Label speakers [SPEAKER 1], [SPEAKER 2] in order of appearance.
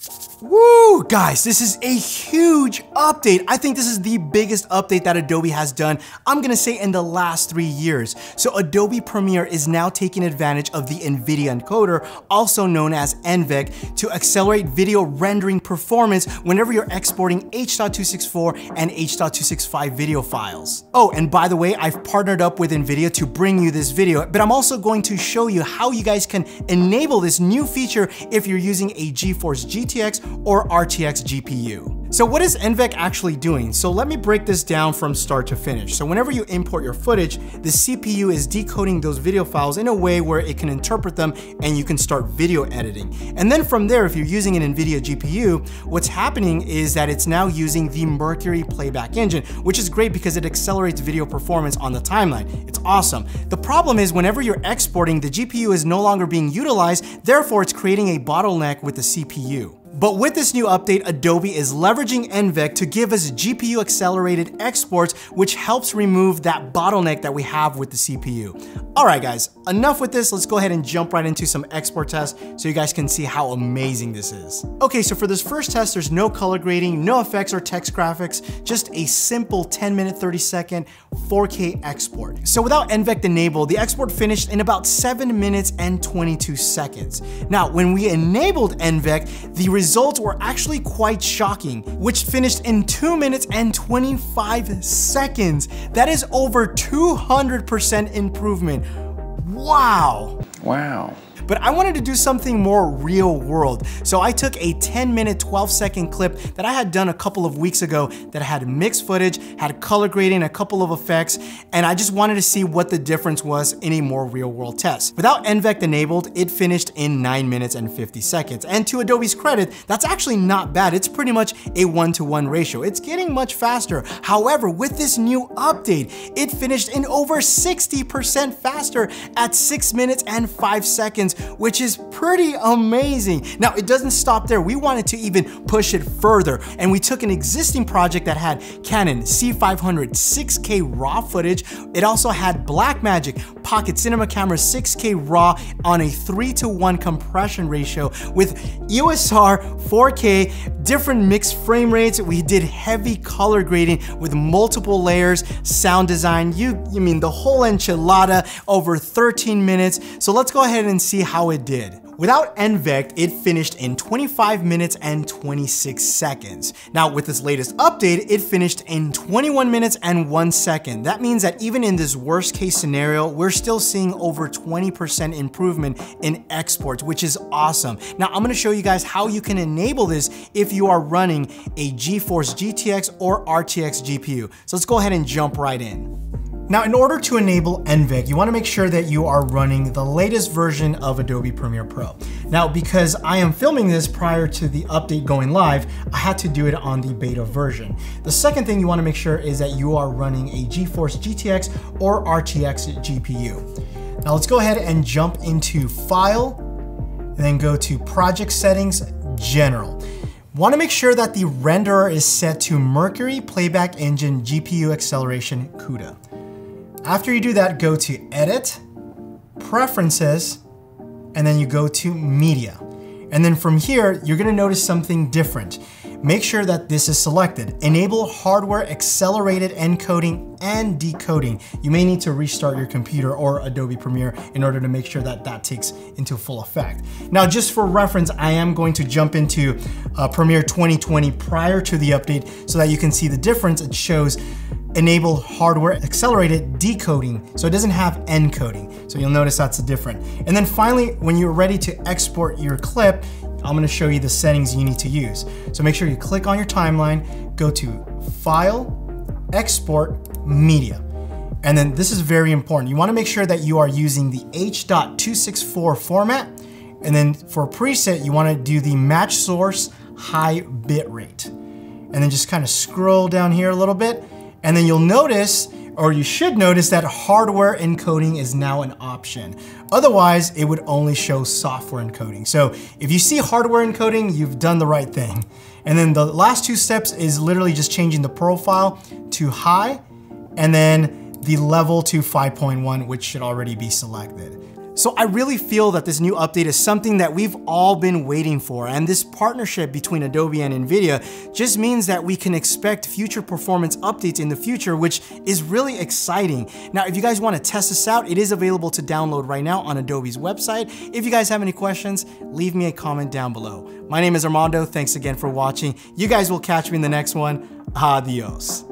[SPEAKER 1] you Woo! Guys, this is a huge update. I think this is the biggest update that Adobe has done, I'm gonna say in the last three years. So Adobe Premiere is now taking advantage of the NVIDIA encoder, also known as NVENC, to accelerate video rendering performance whenever you're exporting H.264 and H.265 video files. Oh, and by the way, I've partnered up with NVIDIA to bring you this video, but I'm also going to show you how you guys can enable this new feature if you're using a GeForce GTX or RTX GPU. So what is NVENC actually doing? So let me break this down from start to finish. So whenever you import your footage, the CPU is decoding those video files in a way where it can interpret them and you can start video editing. And then from there, if you're using an NVIDIA GPU, what's happening is that it's now using the Mercury playback engine, which is great because it accelerates video performance on the timeline. It's awesome. The problem is whenever you're exporting, the GPU is no longer being utilized, therefore it's creating a bottleneck with the CPU. But with this new update, Adobe is leveraging NVENC to give us GPU accelerated exports, which helps remove that bottleneck that we have with the CPU. All right, guys, enough with this. Let's go ahead and jump right into some export tests so you guys can see how amazing this is. Okay, so for this first test, there's no color grading, no effects or text graphics, just a simple 10 minute, 30 second 4K export. So without NVENC enabled, the export finished in about seven minutes and 22 seconds. Now, when we enabled NVENC, the results were actually quite shocking, which finished in 2 minutes and 25 seconds. That is over 200% improvement. Wow.
[SPEAKER 2] Wow
[SPEAKER 1] but I wanted to do something more real world. So I took a 10 minute, 12 second clip that I had done a couple of weeks ago that had mixed footage, had color grading, a couple of effects, and I just wanted to see what the difference was in a more real world test. Without NVENC enabled, it finished in 9 minutes and 50 seconds. And to Adobe's credit, that's actually not bad. It's pretty much a one to one ratio. It's getting much faster. However, with this new update, it finished in over 60% faster at 6 minutes and 5 seconds which is pretty amazing. Now, it doesn't stop there. We wanted to even push it further, and we took an existing project that had Canon C500 6K RAW footage. It also had Blackmagic Pocket Cinema Camera 6K RAW on a 3 to 1 compression ratio with USR 4K, different mixed frame rates. We did heavy color grading with multiple layers, sound design, you, you mean the whole enchilada over 13 minutes. So let's go ahead and see how it did. Without NVENC, it finished in 25 minutes and 26 seconds. Now with this latest update, it finished in 21 minutes and 1 second. That means that even in this worst case scenario, we're still seeing over 20% improvement in exports, which is awesome. Now I'm gonna show you guys how you can enable this if you are running a GeForce GTX or RTX GPU. So let's go ahead and jump right in. Now, in order to enable NVENC, you wanna make sure that you are running the latest version of Adobe Premiere Pro. Now, because I am filming this prior to the update going live, I had to do it on the beta version. The second thing you wanna make sure is that you are running a GeForce GTX or RTX GPU. Now let's go ahead and jump into File, and then go to Project Settings, General. Want to make sure that the renderer is set to Mercury Playback Engine GPU Acceleration CUDA. After you do that, go to Edit, Preferences, and then you go to Media. And then from here, you're gonna notice something different. Make sure that this is selected. Enable hardware accelerated encoding and decoding. You may need to restart your computer or Adobe Premiere in order to make sure that that takes into full effect. Now, just for reference, I am going to jump into uh, Premiere 2020 prior to the update so that you can see the difference. It shows enable hardware accelerated decoding, so it doesn't have encoding. So you'll notice that's a different. And then finally, when you're ready to export your clip, I'm gonna show you the settings you need to use. So make sure you click on your timeline, go to File, Export, Media. And then this is very important. You wanna make sure that you are using the H.264 format. And then for preset, you wanna do the match source high bit rate. And then just kind of scroll down here a little bit and then you'll notice, or you should notice that hardware encoding is now an option. Otherwise, it would only show software encoding. So if you see hardware encoding, you've done the right thing. And then the last two steps is literally just changing the profile to high, and then the level to 5.1, which should already be selected. So I really feel that this new update is something that we've all been waiting for, and this partnership between Adobe and NVIDIA just means that we can expect future performance updates in the future, which is really exciting. Now, if you guys wanna test this out, it is available to download right now on Adobe's website. If you guys have any questions, leave me a comment down below. My name is Armando, thanks again for watching. You guys will catch me in the next one. Adios.